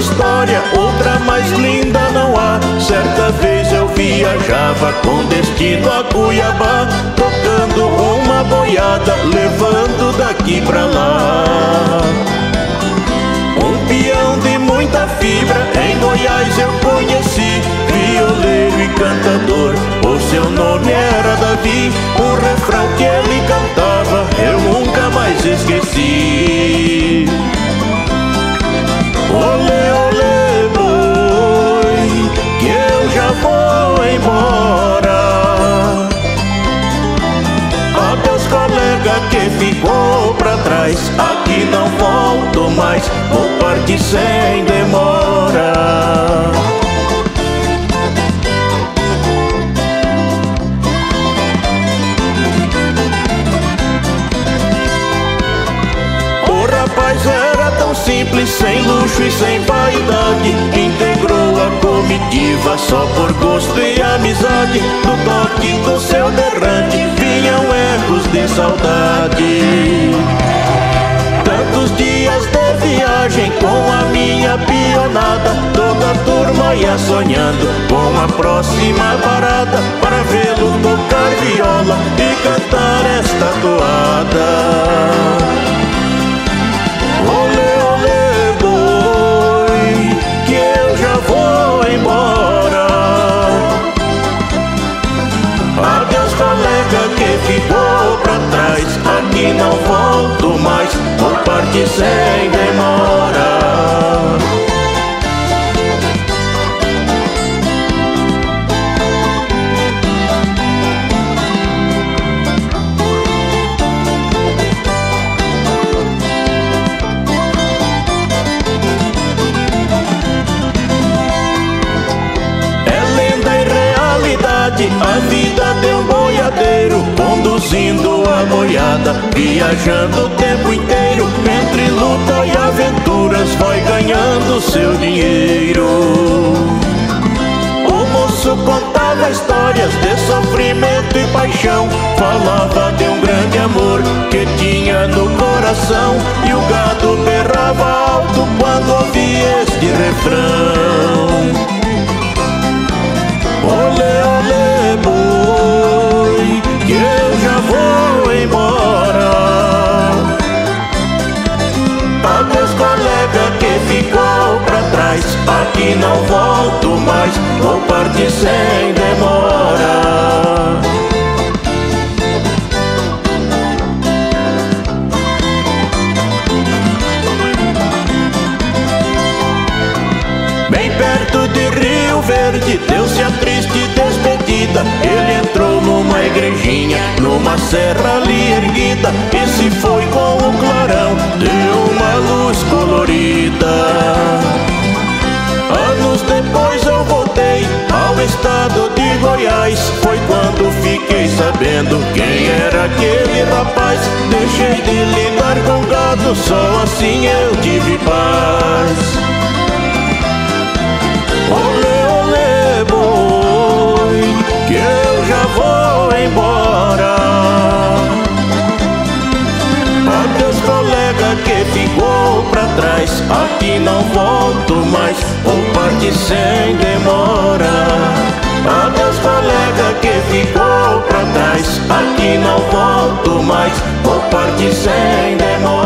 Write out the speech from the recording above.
História, outra mais linda viajava com destino a Cuiabá, tocando uma boiada, levando daqui pra lá. Um peão de muita fibra, em Goiás eu conheci, violeiro e cantador. O seu nome era Davi, um refrão que ele cantava, eu nunca mais esqueci. Ficou pra trás. Aqui não volto mais, vou partir sem demora. O rapaz era tão simples, sem luxo e sem vaidade. Integrou a comitiva só por gosto e amizade. Do toque do seu ecos de saudade. Tantos dias de viagem com a minha pionada Toda a turma ia sonhando com a próxima parada Para vê-lo tocar viola a vida de um boiadeiro Conduzindo a boiada, viajando o tempo inteiro Entre luta e aventuras vai ganhando seu dinheiro. O moço contava histórias de sofrimento e paixão Falava de um grande amor que tinha no coração E o gado berrava alto quando ouvia este refrão vou partir sem demora. Bem perto de Rio Verde, deu-se a triste despedida. Ele entrou numa igrejinha, numa serra ali erguida, sabendo quem era aquele rapaz. Deixei de lidar com gado, só assim eu tive paz. Olê, olê, boi, que eu já vou embora. Adeus, colega que ficou pra trás. Aqui não volto mais, vou partir sem demora. Trás. Aqui não volto mais, vou partir sem demora.